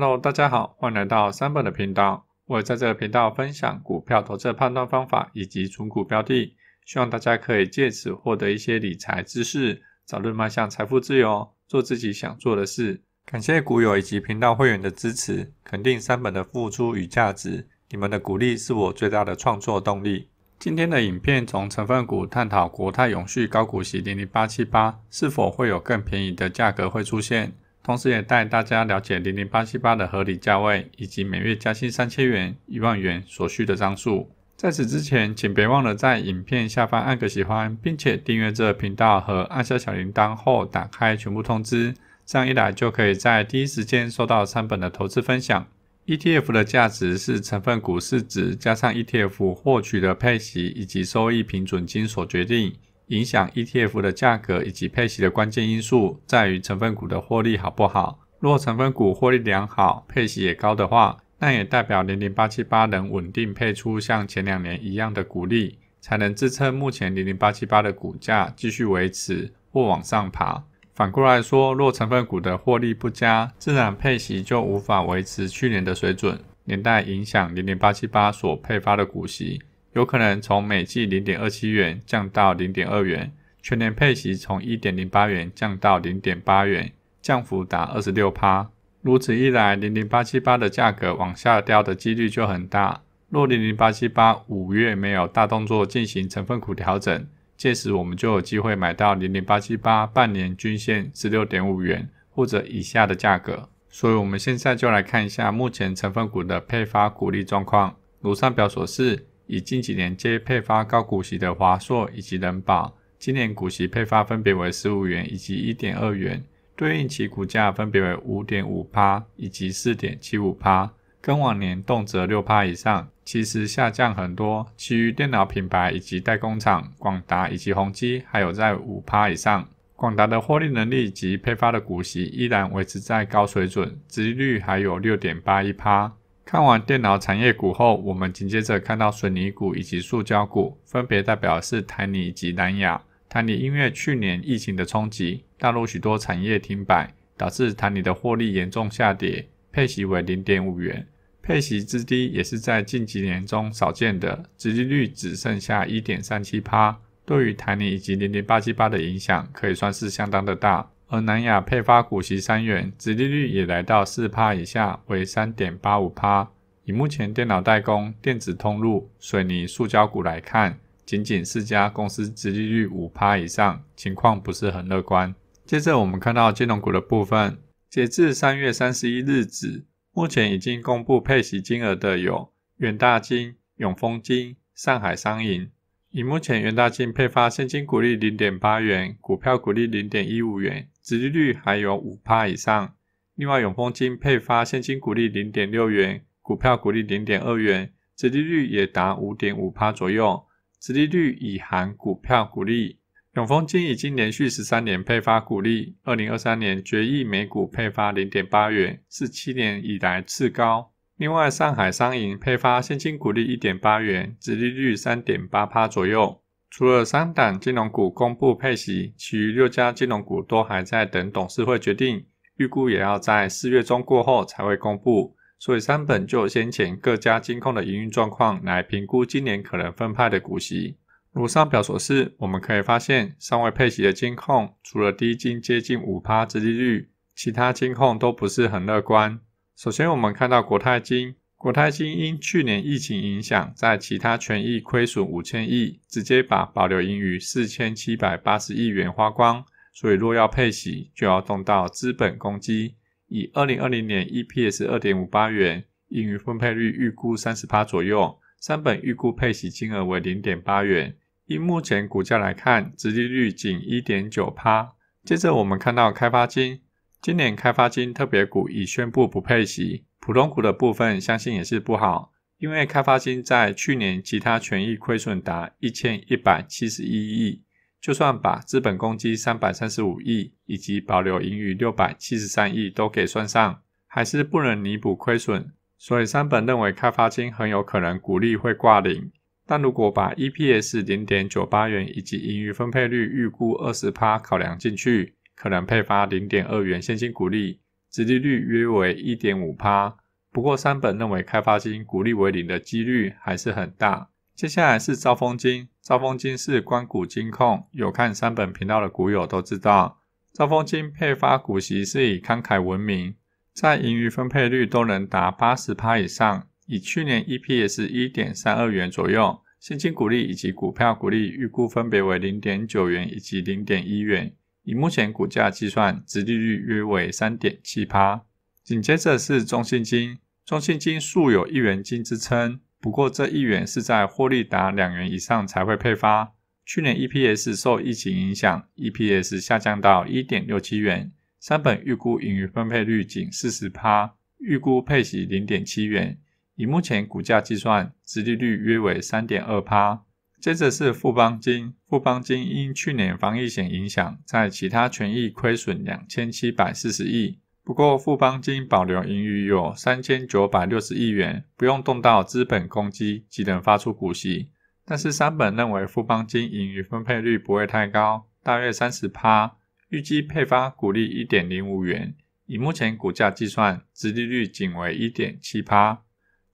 Hello，大家好，欢迎来到三本的频道。我在这个频道分享股票投资判断方法以及存股标的，希望大家可以借此获得一些理财知识，早日迈向财富自由，做自己想做的事。感谢股友以及频道会员的支持，肯定三本的付出与价值，你们的鼓励是我最大的创作动力。今天的影片从成分股探讨国泰永续高股息零零八七八是否会有更便宜的价格会出现。同时也带大家了解零零八七八的合理价位，以及每月加薪三千元、一万元所需的张数。在此之前，请别忘了在影片下方按个喜欢，并且订阅这频道和按下小铃铛后打开全部通知，这样一来就可以在第一时间收到三本的投资分享。ETF 的价值是成分股市值加上 ETF 获取的配息以及收益平准金所决定。影响 ETF 的价格以及配息的关键因素在于成分股的获利好不好。若成分股获利良好，配息也高的话，那也代表零零八七八能稳定配出像前两年一样的股利，才能支撑目前零零八七八的股价继续维持或往上爬。反过来说，若成分股的获利不佳，自然配息就无法维持去年的水准，连带影响零零八七八所配发的股息。有可能从每季零点二七元降到零点二元，全年配息从一点零八元降到零点八元，降幅达二十六趴。如此一来，零零八七八的价格往下掉的几率就很大。若零零八七八五月没有大动作进行成分股调整，届时我们就有机会买到零零八七八半年均线十六点五元或者以下的价格。所以，我们现在就来看一下目前成分股的配发股利状况。如上表所示。以近几年皆配发高股息的华硕以及人保，今年股息配发分别为十五元以及一点二元，对应其股价分别为五点五趴以及四点七五趴，跟往年动辄六趴以上，其实下降很多。其余电脑品牌以及代工厂，广达以及宏基，还有在五趴以上。广达的获利能力及配发的股息依然维持在高水准，殖利率还有六点八一趴。看完电脑产业股后，我们紧接着看到水泥股以及塑胶股，分别代表是台泥及南亚。台泥因为去年疫情的冲击，大陆许多产业停摆，导致台泥的获利严重下跌，配息为零点五元，配息之低也是在近几年中少见的，殖利率只剩下一点三七趴，对于台泥以及零零八七八的影响可以算是相当的大。而南亚配发股息三元，殖利率也来到四趴以下，为三点八五趴。以目前电脑代工、电子通路、水泥、塑胶股来看，仅仅四家公司殖利率五趴以上，情况不是很乐观。接着我们看到金融股的部分，截至三月三十一日止，目前已经公布配息金额的有远大金、永丰金、上海商银。以目前元大金配发现金股利零点八元，股票股利零点一五元，殖利率还有五趴以上。另外永丰金配发现金股利零点六元，股票股利零点二元，殖利率也达五点五趴左右。殖利率已含股票股利。永丰金已经连续十三年配发股利，二零二三年决议每股配发零点八元，是七年以来次高。另外，上海商银配发现金股利一点八元，殖利率三点八趴左右。除了三档金融股公布配息，其余六家金融股都还在等董事会决定，预估也要在四月中过后才会公布。所以三本就先前各家金控的营运状况来评估今年可能分派的股息。如上表所示，我们可以发现，尚未配息的金控，除了低金接近五趴之利率，其他金控都不是很乐观。首先，我们看到国泰金，国泰金因去年疫情影响，在其他权益亏损五千亿，直接把保留盈余四千七百八十亿元花光，所以若要配息，就要动到资本公积。以二零二零年 EPS 二点五八元，盈余分配率预估三十趴左右，三本预估配息金额为零点八元。以目前股价来看，殖利率仅一点九趴。接着，我们看到开发金。今年开发金特别股已宣布不配息，普通股的部分相信也是不好，因为开发金在去年其他权益亏损达一千一百七十一亿，就算把资本公积三百三十五亿以及保留盈余六百七十三亿都给算上，还是不能弥补亏损，所以三本认为开发金很有可能股利会挂零，但如果把 EPS 零点九八元以及盈余分配率预估二十趴考量进去。可能配发零点二元现金股利，殖利率约为一点五趴。不过三本认为开发金股利为零的几率还是很大。接下来是兆丰金，兆丰金是关谷金控，有看三本频道的股友都知道，兆丰金配发股息是以慷慨闻名，在盈余分配率都能达八十趴以上。以去年 EPS 一点三二元左右，现金股利以及股票股利预估分别为零点九元以及零点一元。以目前股价计算，殖利率约为三点七趴。紧接着是中信金，中信金素有一元金之称。不过，这一元是在获利达两元以上才会配发。去年 EPS 受疫情影响，EPS 下降到一点六七元。三本预估盈余分配率仅四十趴，预估配息零点七元。以目前股价计算，殖利率约为三点二趴。接着是富邦金，富邦金因去年防疫险影响，在其他权益亏损两千七百四十亿。不过，富邦金保留盈余有三千九百六十亿元，不用动到资本公积即能发出股息。但是三本认为富邦金盈余分配率不会太高，大约三十趴，预计配发股利一点零五元。以目前股价计算，殖利率仅为一点七趴。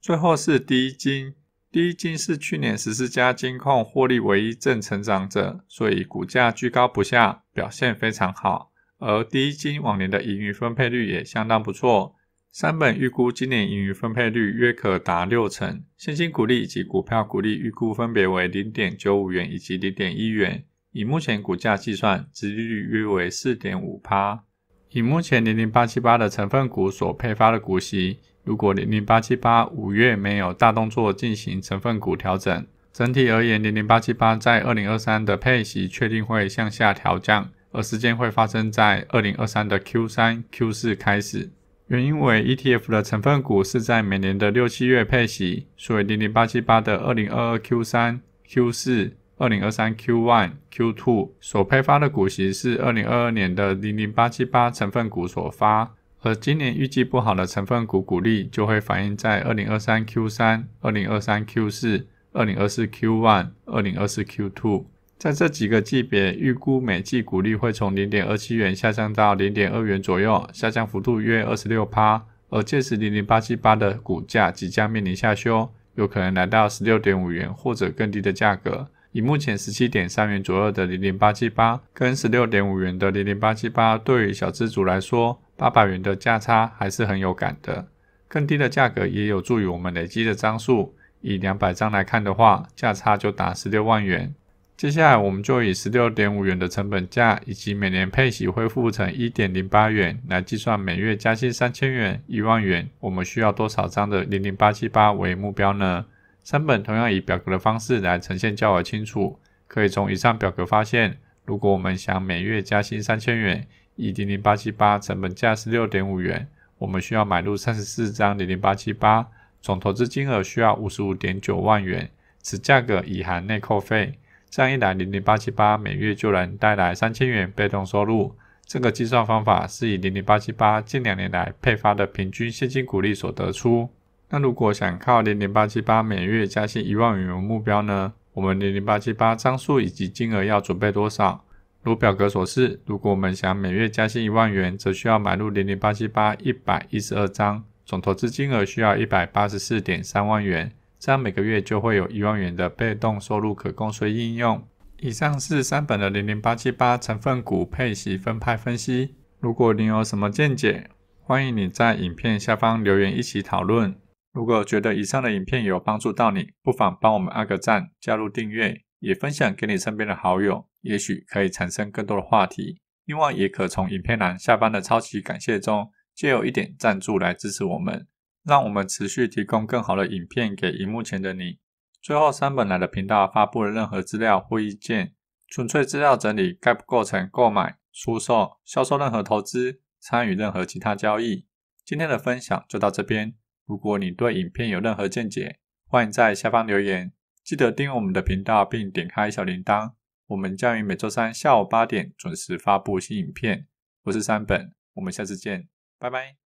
最后是第一金，第一金是去年十四家金控获利唯一正成长者，所以股价居高不下，表现非常好。而第一金往年的盈余分配率也相当不错，三本预估今年盈余分配率约可达六成，现金股利以及股票股利预估分别为零点九五元以及零点一元，以目前股价计算，殖利率约为四点五趴。以目前零零八七八的成分股所配发的股息，如果零零八七八五月没有大动作进行成分股调整，整体而言，零零八七八在二零二三的配息确定会向下调降。而时间会发生在二零二三的 Q 三、Q 四开始。原因为 ETF 的成分股是在每年的六七月配息，所以零零八七八的二零二二 Q 三、Q 四、二零二三 Q one、Q two 所配发的股息是二零二二年的零零八七八成分股所发，而今年预计不好的成分股股利就会反映在二零二三 Q 三、二零二三 Q 四、二零二四 Q one、二零二四 Q two。在这几个季别，预估每季股利会从零点二七元下降到零点二元左右，下降幅度约二十六趴。而届时零零八七八的股价即将面临下修，有可能来到十六点五元或者更低的价格。以目前十七点三元左右的零零八七八，跟十六点五元的零零八七八，对于小资主来说，八百元的价差还是很有感的。更低的价格也有助于我们累积的张数。以两百张来看的话，价差就达十六万元。接下来，我们就以十六点五元的成本价，以及每年配息恢复成一点零八元来计算每月加薪三千元、一万元，我们需要多少张的零零八七八为目标呢？三本同样以表格的方式来呈现较为清楚。可以从以上表格发现，如果我们想每月加薪三千元，以零零八七八成本价十六点五元，我们需要买入三十四张零零八七八，总投资金额需要五十五点九万元，此价格已含内扣费。这样一来，零零八七八每月就能带来三千元被动收入。这个计算方法是以零零八七八近两年来配发的平均现金股利所得出。那如果想靠零零八七八每月加薪一万元为目标呢？我们零零八七八张数以及金额要准备多少？如表格所示，如果我们想每月加薪一万元，则需要买入零零八七八一百一十二张，总投资金额需要一百八十四点三万元。这样每个月就会有一万元的被动收入可供随应用。以上是三本的零零八七八成分股配息分派分析。如果您有什么见解，欢迎你在影片下方留言一起讨论。如果觉得以上的影片有帮助到你，不妨帮我们按个赞、加入订阅，也分享给你身边的好友，也许可以产生更多的话题。另外，也可从影片栏下方的超级感谢中，借有一点赞助来支持我们。让我们持续提供更好的影片给荧幕前的你。最后，三本来的频道发布了任何资料或意见，纯粹资料整理，概不构成购买、出售、销售任何投资、参与任何其他交易。今天的分享就到这边。如果你对影片有任何见解，欢迎在下方留言。记得订阅我们的频道并点开小铃铛。我们将于每周三下午八点准时发布新影片。我是三本，我们下次见，拜拜。